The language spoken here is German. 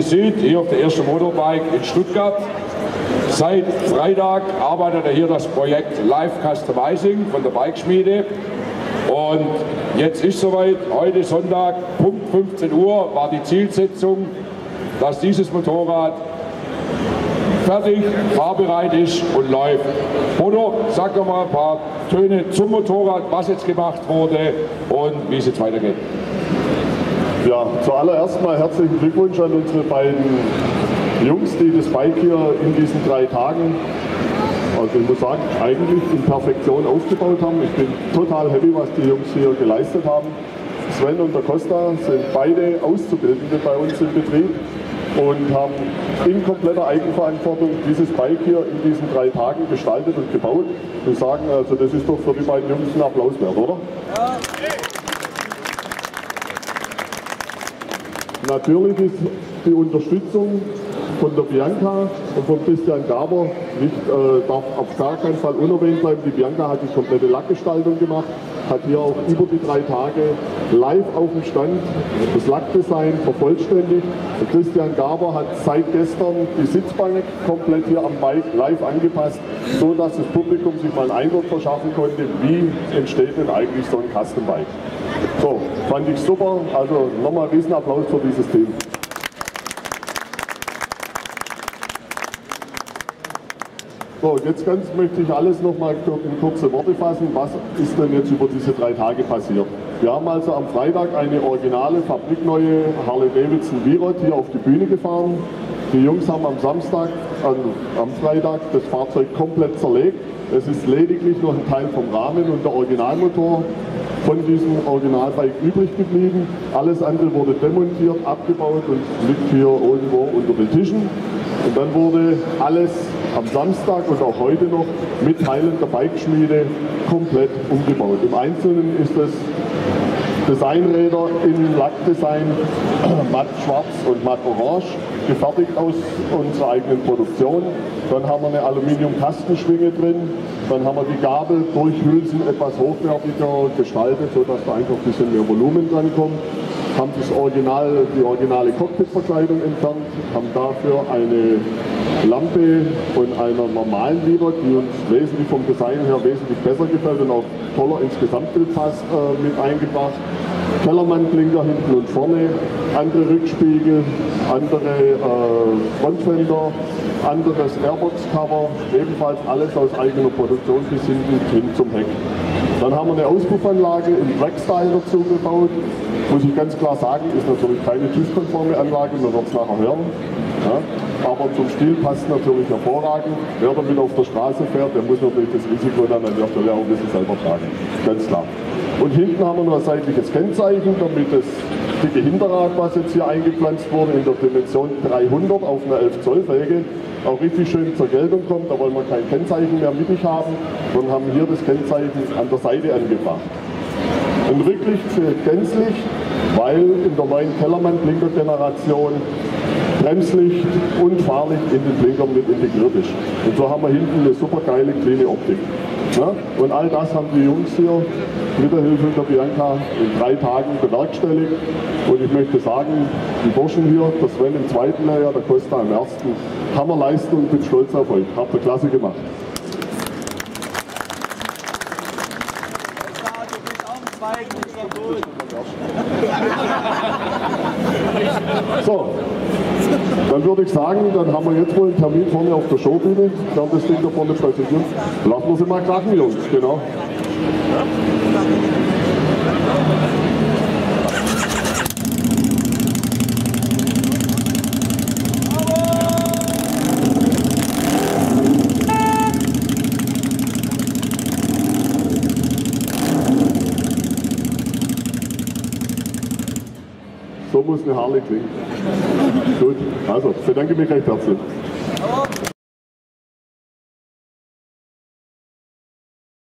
Süd, hier auf der ersten Motorbike in Stuttgart. Seit Freitag arbeitet er hier das Projekt Live Customizing von der Bikeschmiede. Und jetzt ist soweit, heute Sonntag, Punkt 15 Uhr war die Zielsetzung, dass dieses Motorrad fertig, fahrbereit ist und läuft. Bodo, sag doch mal ein paar Töne zum Motorrad, was jetzt gemacht wurde und wie es jetzt weitergeht. Ja, zuallererst mal herzlichen Glückwunsch an unsere beiden Jungs, die das Bike hier in diesen drei Tagen, also ich muss sagen, eigentlich in Perfektion aufgebaut haben. Ich bin total happy, was die Jungs hier geleistet haben. Sven und der Costa sind beide Auszubildende bei uns im Betrieb und haben in kompletter Eigenverantwortung dieses Bike hier in diesen drei Tagen gestaltet und gebaut. Wir sagen, also das ist doch für die beiden Jungs ein Applaus wert, oder? Ja. Natürlich ist die Unterstützung von der Bianca und von Christian Gaber nicht, äh, darf auf gar keinen Fall unerwähnt bleiben. Die Bianca hat die komplette Lackgestaltung gemacht, hat hier auch über die drei Tage live auf dem Stand das Lackdesign vervollständigt. Und Christian Gaber hat seit gestern die Sitzbank komplett hier am Bike live angepasst, so dass das Publikum sich mal einen Eindruck verschaffen konnte, wie entsteht denn eigentlich so ein Custom Bike. So, fand ich super. Also nochmal Riesenapplaus für dieses Team. So, jetzt ganz möchte ich alles nochmal in kurze Worte fassen. Was ist denn jetzt über diese drei Tage passiert? Wir haben also am Freitag eine originale, fabrikneue Harley-Davidson V-Rod hier auf die Bühne gefahren. Die Jungs haben am Samstag, äh, am Freitag das Fahrzeug komplett zerlegt. Es ist lediglich noch ein Teil vom Rahmen und der Originalmotor von diesem Originalbike übrig geblieben. Alles andere wurde demontiert, abgebaut und liegt hier irgendwo unter den Tischen. Und dann wurde alles am Samstag und auch heute noch mit Teilen der Bikeschmiede komplett umgebaut. Im Einzelnen ist es Designräder in Lackdesign, matt schwarz und matt orange, gefertigt aus unserer eigenen Produktion. Dann haben wir eine Aluminium-Kastenschwinge drin, dann haben wir die Gabel durch Hülsen etwas hochwertiger gestaltet, sodass da einfach ein bisschen mehr Volumen dran kommt haben das Original, die originale Cockpitverkleidung entfernt, haben dafür eine Lampe von einer normalen Liebe, die uns wesentlich vom Design her wesentlich besser gefällt und auch toller ins Gesamtbild passt, äh, mit eingebracht. Kellermann-Blinker hinten und vorne, andere Rückspiegel, andere äh, Frontfender, anderes Airbox-Cover, ebenfalls alles aus eigener Produktion bis hinten hin zum Heck. Dann haben wir eine Auspuffanlage im Track-Style dazu gebaut. Muss ich ganz klar sagen, ist natürlich keine TÜV-konforme Anlage, man wird es nachher hören. Ja, aber zum Stil passt natürlich hervorragend. Wer damit auf der Straße fährt, der muss natürlich das Risiko dann an der Stelle auch ein bisschen selber tragen. Ganz klar. Und hinten haben wir noch ein seitliches Kennzeichen, damit das dicke Hinterrad, was jetzt hier eingepflanzt wurde, in der Dimension 300 auf einer 11 Zoll Felge, auch richtig schön zur Geltung kommt. Da wollen wir kein Kennzeichen mehr mittig haben, sondern haben hier das Kennzeichen an der Seite angebracht. Ein Rücklicht fehlt gänzlich, weil in der neuen Kellermann-Blinker-Generation Bremslicht und Fahrlicht in den Blinkern mit integriert ist. Und so haben wir hinten eine super geile, kleine Optik. Ja? Und all das haben die Jungs hier mit der Hilfe der Bianca in drei Tagen bewerkstelligt. Und ich möchte sagen, die Burschen hier, der Sven im zweiten Lehrjahr, der Costa im ersten, Hammerleistung, bin stolz auf euch. Habt ihr klasse gemacht. So, dann würde ich sagen, dann haben wir jetzt wohl einen Termin vorne auf der Showbühne. Haben das Ding da vorne präsentiert. Lassen wir sie mal krachen, Jungs, genau. muss eine Harley kriegen. Gut, also, ich bedanke mich recht herzlich.